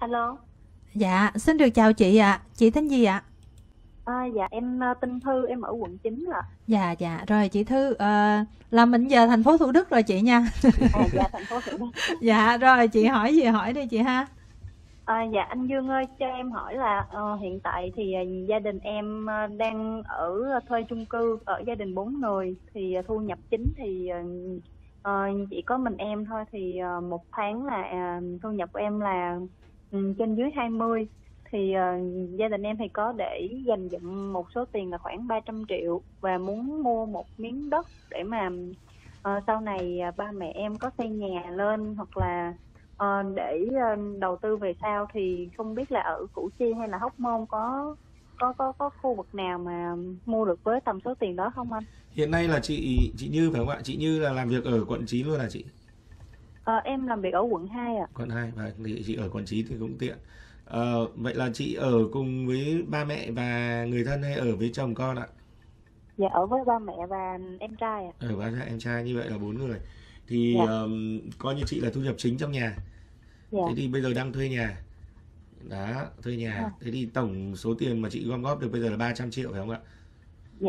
Alo, Dạ, xin được chào chị ạ. Chị tên gì ạ? à, dạ em ờ, tên Thư, em ở quận 9 ạ. Dạ, dạ. Rồi chị Thư, ờ, là mình giờ thành phố Thủ Đức rồi chị nha. À, dạ thành phố Thủ Đức. Dạ, rồi chị hỏi gì hỏi đi chị ha. À, dạ anh Dương ơi, cho em hỏi là ờ, hiện tại thì ờ, gia đình em ờ, đang ở thuê chung cư ở gia đình bốn người thì ờ, thu nhập chính thì ờ, ờ, chỉ có mình em thôi thì ờ, một tháng là ờ, thu nhập của em là Ừ, trên dưới 20 thì uh, gia đình em thì có để dành dụm một số tiền là khoảng 300 triệu và muốn mua một miếng đất để mà uh, sau này uh, ba mẹ em có xây nhà lên hoặc là uh, để uh, đầu tư về sau thì không biết là ở Củ Chi hay là Hóc Môn có có có có khu vực nào mà mua được với tầm số tiền đó không anh? Hiện nay là chị chị Như phải không ạ? Chị Như là làm việc ở quận 9 luôn là chị? Ờ, em làm việc ở quận 2 ạ. Quận 2 và thì chị ở quận 9 thì cũng tiện. Ờ, vậy là chị ở cùng với ba mẹ và người thân hay ở với chồng con ạ? Dạ ở với ba mẹ và em trai ạ. Ở ba em trai như vậy là bốn người. Thì Dạ. ờm, coi như chị là thu nhập chính trong nhà. Dạ. Thế thì bây giờ đang thuê nhà. Đó, thuê nhà. Dạ. Thế thì tổng số tiền mà chị gom góp được bây giờ là 300 triệu phải không ạ? Dạ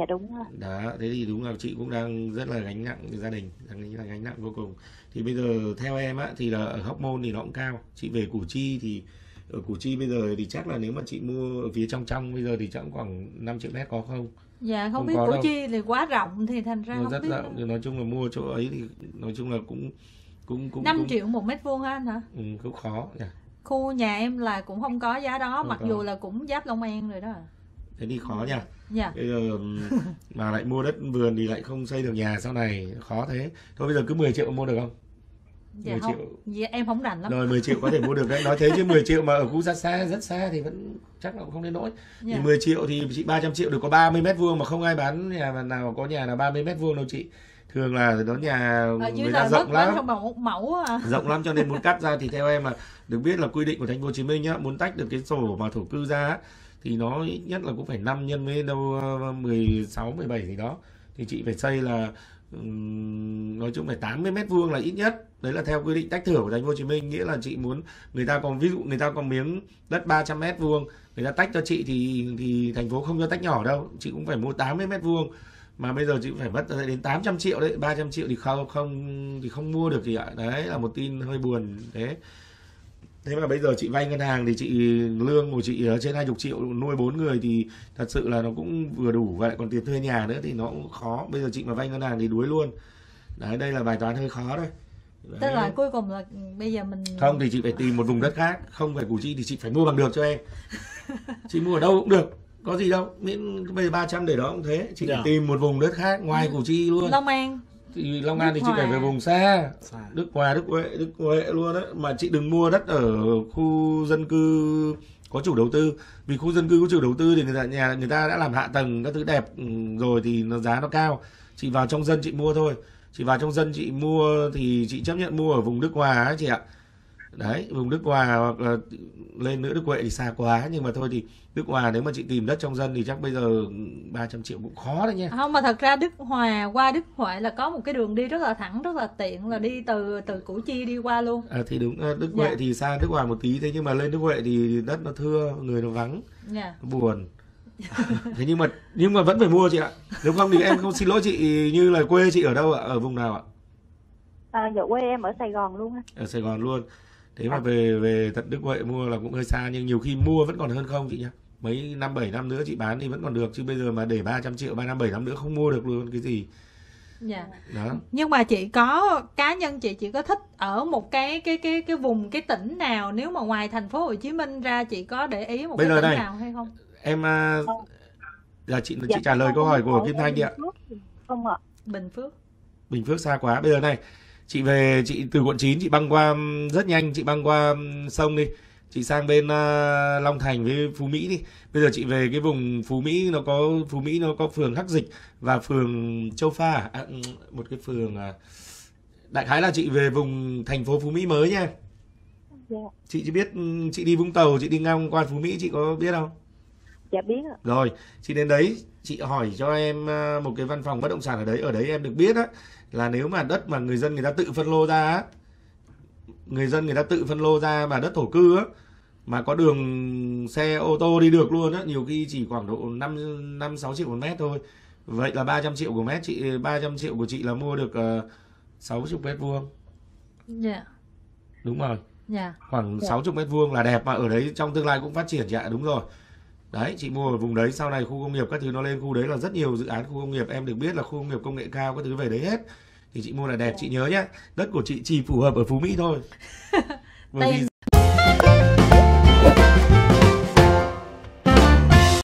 đúng rồi. Đó, thế thì đúng là chị cũng đang rất là gánh nặng gia đình, đang là gánh nặng vô cùng. Thì bây giờ theo em á thì là ở Hóc Môn thì nó cũng cao. Chị về Củ Chi thì ở Củ Chi bây giờ thì chắc là nếu mà chị mua ở phía trong trong bây giờ thì chắc khoảng 5 triệu mét có không? Dạ, không, Không biết Củ đâu. Chi thì quá rộng thì thành ra Nó không rất biết. rộng, thì nói chung là mua chỗ ấy thì nói chung là cũng cũng cũng 5 cũng, triệu một mét vuông ha anh hả? Ừ, cũng khó nhỉ. Khu nhà em là cũng không có giá đó, Không mặc có. dù là cũng giáp Long An rồi đó. Thế thì khó nhỉ. Dạ. Bây giờ mà lại mua đất vườn thì lại không xây được nhà sau này khó thế. Thôi bây giờ cứ 10 triệu mua được không? Dạ 10 không. triệu. Dạ, em không rành lắm. Rồi 10 triệu có thể mua được đấy. Nói thế chứ 10 triệu mà ở khu xa xa rất xa thì vẫn chắc là cũng không đến nỗi. Dạ. Thì 10 triệu thì chị 300 triệu được có 30 mét vuông mà không ai bán nhà nào có nhà nào 30 mét vuông đâu chị. Thường là nó nhà người là ta rộng lắm. trong mẫu mẫu à. rộng lắm cho nên muốn cắt ra thì theo em là được biết là quy định của thành phố Hồ Chí Minh nhá muốn tách được cái sổ mà thổ cư ra thì nó ít nhất là cũng phải 5 nhân với đâu ờ, 16 17 gì đó. Thì chị phải xây là nói chung phải 80 mét vuông là ít nhất. Đấy là theo quy định tách thửa của thành phố Hồ Chí Minh, nghĩa là chị muốn người ta còn ví dụ người ta còn miếng đất 300 mét vuông, người ta tách cho chị thì thì thành phố không cho tách nhỏ đâu. Chị cũng phải mua 80 mét vuông. Mà bây giờ chị phải mất đến 800 triệu đấy 300 triệu thì không không, thì không mua được gì ạ. Đấy là một tin hơi buồn, thế thế mà bây giờ chị vay ngân hàng thì chị lương của chị ở trên 20 triệu nuôi bốn người thì thật sự là nó cũng vừa đủ. Và lại còn tiền thuê nhà nữa thì nó cũng khó. Bây giờ chị mà vay ngân hàng thì đuối luôn. Đấy đây là bài toán hơi khó Tức Đấy. là cuối cùng là bây giờ mình không thì chị phải tìm một vùng đất khác không phải Củ Chi thì chị phải mua bằng được cho em. Chị mua ở đâu cũng được có gì đâu. Miễn bây giờ 300 để đó cũng thế. Chị phải Dạ. tìm một vùng đất khác ngoài Củ Chi luôn. Long An thì Long An Đức thì chị phải về vùng xa. Xa. Đức Hòa Đức Huệ Đức Huệ luôn á. Mà chị đừng mua đất ở khu dân cư có chủ đầu tư. Vì khu dân cư có chủ đầu tư thì người ta nhà người ta đã làm hạ tầng các thứ đẹp ừ, rồi thì nó giá nó cao. Chị vào trong dân chị mua thôi. Chị vào trong dân chị mua thì chị chấp nhận mua ở vùng Đức Hòa ấy chị ạ đấy vùng Đức Hòa hoặc là lên nữa Đức Huệ thì xa quá nhưng mà thôi thì Đức Hòa nếu mà chị tìm đất trong dân thì chắc bây giờ 300 triệu cũng khó đấy nha. Không mà thật ra Đức Hòa qua Đức Huệ là có một cái đường đi rất là thẳng rất là tiện là đi từ từ Củ Chi đi qua luôn. À, thì đúng à, Đức Dạ. Huệ thì xa Đức Hòa một tí thế nhưng mà lên Đức Huệ thì đất nó thưa người nó vắng dạ. buồn. Thế nhưng mà nhưng mà vẫn phải mua chị ạ. Nếu không thì em không xin lỗi chị như là quê chị ở đâu ạ ở vùng nào ạ? À, dạ quê em ở Sài Gòn luôn á. ở Sài Gòn luôn thế mà về về tận Đức Huệ mua là cũng hơi xa nhưng nhiều khi mua vẫn còn hơn không chị nhá mấy năm bảy năm nữa chị bán thì vẫn còn được chứ bây giờ mà để 300 triệu ba năm bảy năm nữa không mua được luôn cái gì dạ đó nhưng mà chị có cá nhân chị chị có thích ở một cái cái cái cái vùng cái tỉnh nào nếu mà ngoài thành phố Hồ Chí Minh ra chị có để ý một Bây cái giờ tỉnh đây, nào hay không em à, là chị chị Dạ, trả lời câu hỏi của Kim Thanh đi ạ. Không ạ. Bình Phước Bình Phước xa quá. Bây giờ này, chị về chị từ quận 9 chị băng qua rất nhanh, chị băng qua sông đi. Chị sang bên ờ, Long Thành với Phú Mỹ đi. Bây giờ chị về cái vùng Phú Mỹ nó có Phú Mỹ nó có phường Hắc Dịch và phường Châu Pha à? À, một cái phường à, đại khái là chị về vùng thành phố Phú Mỹ mới nha. Dạ. Chị chỉ biết chị đi Vũng Tàu, chị đi ngang qua Phú Mỹ chị có biết không? Dạ biết ạ. Rồi, chị đến đấy, chị hỏi cho em ờ, một cái văn phòng bất động sản ở đấy, ở đấy em được biết á là nếu mà đất mà người dân người ta tự phân lô ra á, người dân người ta tự phân lô ra mà đất thổ cư á mà có đường xe ô tô đi được luôn á nhiều khi chỉ khoảng độ 5 năm 6 triệu một mét thôi. Vậy là 300 triệu của mét chị 300 triệu của chị là mua được uh, 60 mét vuông. Dạ. Đúng rồi. Dạ. Khoảng Dạ. 60 mét vuông là đẹp mà ở đấy trong tương lai cũng phát triển dạ đúng rồi đấy chị mua ở vùng đấy sau này khu công nghiệp các thứ nó lên khu đấy là rất nhiều dự án khu công nghiệp. Em được biết là khu công nghiệp công nghệ cao các thứ về đấy hết. Thì chị mua là đẹp chị nhớ nhé đất của chị chỉ phù hợp ở Phú Mỹ thôi. Bởi vì